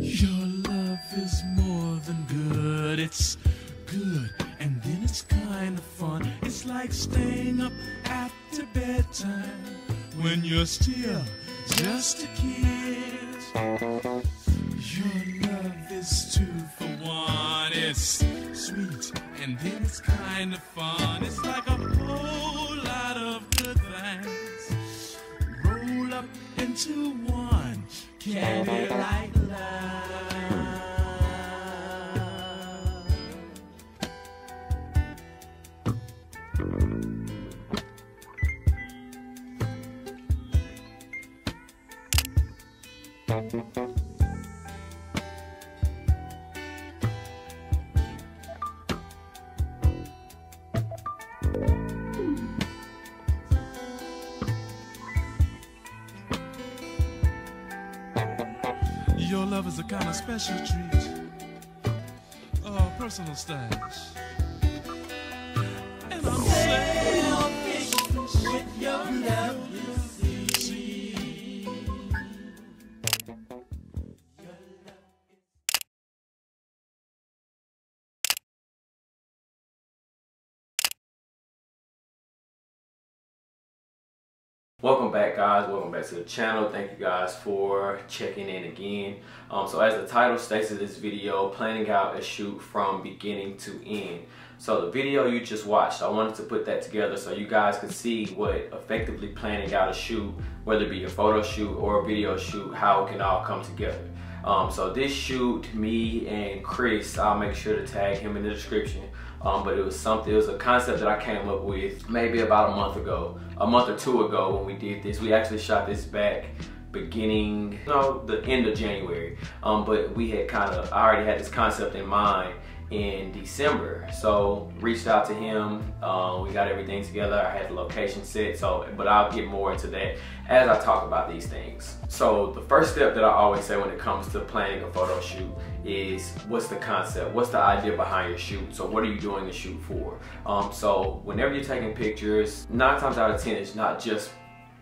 Your love is more than good, it's good, and then it's kind of fun. It's like staying up after bedtime when you're still just a kid. Your love is two for one, it's sweet, and then it's kind of fun. It's like a whole lot of good things roll up into candy like love. Your love is a kind of special treat. Oh, personal stash. And I'm selfish with your love, Welcome back guys, welcome back to the channel. Thank you guys for checking in again. Um, so as the title states of this video, planning out a shoot from beginning to end. So the video you just watched, I wanted to put that together so you guys could see what effectively planning out a shoot, whether it be a photo shoot or a video shoot, how it can all come together. Um, so this shoot, me and Chris, I'll make sure to tag him in the description. Um, but it was something, it was a concept that I came up with maybe about a month ago, a month or two ago when we did this. We actually shot this back beginning, you no, the end of January. Um, but we had kind of, I already had this concept in mind in December. So reached out to him. Um, we got everything together. I had the location set. So, but I'll get more into that as I talk about these things. So the first step that I always say when it comes to planning a photo shoot is what's the concept? What's the idea behind your shoot? So what are you doing the shoot for? Um, so whenever you're taking pictures, nine times out of 10, it's not just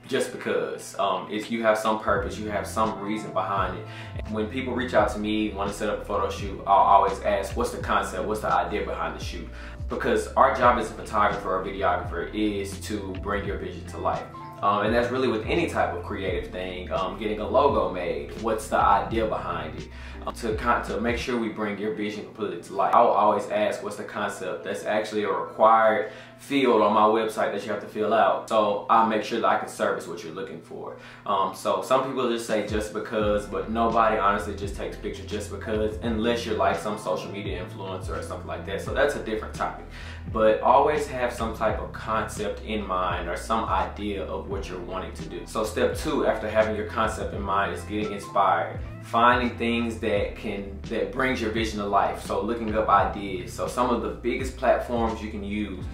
just because um, if you have some purpose you have some reason behind it. When people reach out to me want to set up a photo shoot i'll always ask what's the concept? What's the idea behind the shoot? Because our job as a photographer or videographer is to bring your vision to life. Um, and that's really with any type of creative thing um, getting a logo made what's the idea behind it? Um, to, to make sure we bring your vision completely to life. I'll always ask what's the concept? That's actually a required field on my website that you have to fill out. So I'll make sure that I can service what you're looking for. Um, so some people just say just because, but nobody honestly just takes pictures just because, unless you're like some social media influencer or something like that. So that's a different topic. But always have some type of concept in mind or some idea of what you're wanting to do. So step two, after having your concept in mind, is getting inspired finding things that can that brings your vision to life so looking up ideas so some of the biggest platforms you can use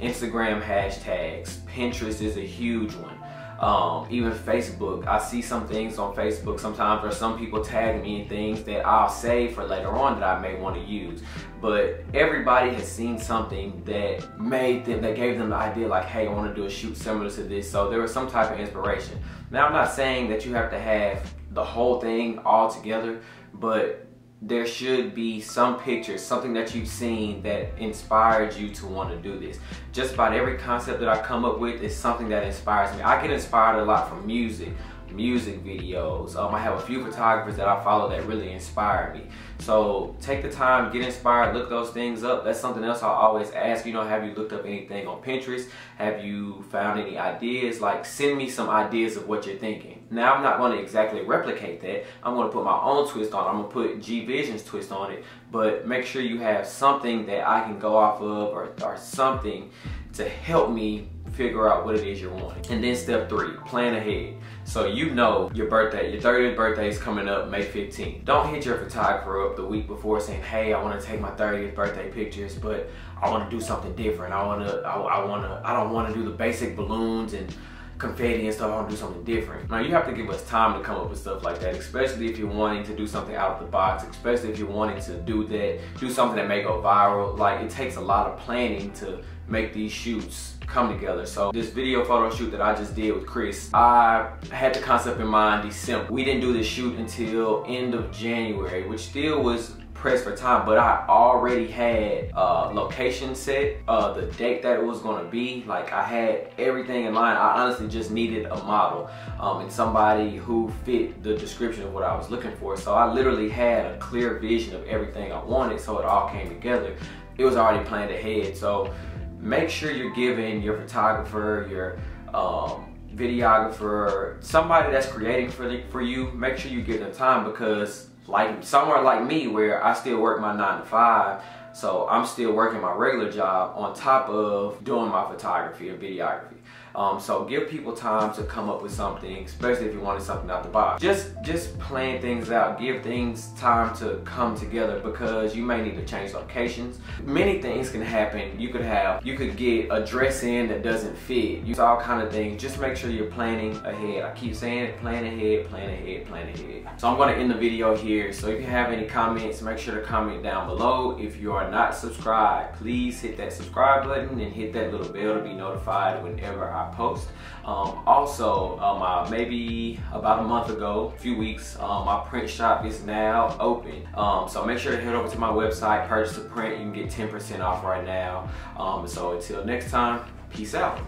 Instagram hashtags, Pinterest is a huge one. Um, even Facebook, I see some things on Facebook sometimes where some people tag me in things that I'll save for later on that I may want to use. But everybody has seen something that made them, that gave them the idea like, hey, I want to do a shoot similar to this. So there was some type of inspiration. Now I'm not saying that you have to have the whole thing all together, but there should be some pictures, something that you've seen that inspired you to want to do this. Just about every concept that I come up with is something that inspires me. I get inspired a lot from music, music videos. Um, I have a few photographers that I follow that really inspire me. So take the time, get inspired, look those things up. That's something else I always ask. You know, have you looked up anything on Pinterest? Have you found any ideas? Like send me some ideas of what you're thinking. Now I'm not going to exactly replicate that. I'm going to put my own twist on it. I'm going to put G Vision's twist on it. But make sure you have something that I can go off of or, or something to help me figure out what it is you're wanting. And then step three, plan ahead. So you know your birthday, your 30th birthday is coming up May 15th. Don't hit your photographer up the week before saying, hey, I want to take my 30th birthday pictures, but I want to do something different. I want to, I, I want to, I don't want to do the basic balloons and confetti and stuff, I want to do something different. Now you have to give us time to come up with stuff like that, especially if you're wanting to do something out of the box, especially if you're wanting to do that, do something that may go viral. Like it takes a lot of planning to make these shoots come together. So this video photo shoot that I just did with Chris, I had the concept in mind December. We didn't do this shoot until end of January, which still was pressed for time, but I already had uh, location set, uh, the date that it was gonna be. Like I had everything in line. I honestly just needed a model um, and somebody who fit the description of what I was looking for. So I literally had a clear vision of everything I wanted, so it all came together. It was already planned ahead. So make sure you're giving your photographer, your um, videographer, somebody that's creating for the, for you, make sure you give them time because like somewhere like me where I still work my nine to five, so I'm still working my regular job on top of doing my photography and videography. Um, so give people time to come up with something, especially if you wanted something out the box. Just just plan things out. Give things time to come together because you may need to change locations. Many things can happen. You could have you could get a dress in that doesn't fit. Use all kind of things. Just make sure you're planning ahead. I keep saying it, plan ahead, plan ahead, plan ahead. So I'm gonna end the video here. So if you have any comments, make sure to comment down below. If you are not subscribed, please hit that subscribe button and hit that little bell to be notified whenever I I post. Um, also, um, maybe about a month ago, a few weeks, um, my print shop is now open. Um, so make sure to head over to my website, purchase a print. You can get 10% off right now. Um, so until next time, peace out.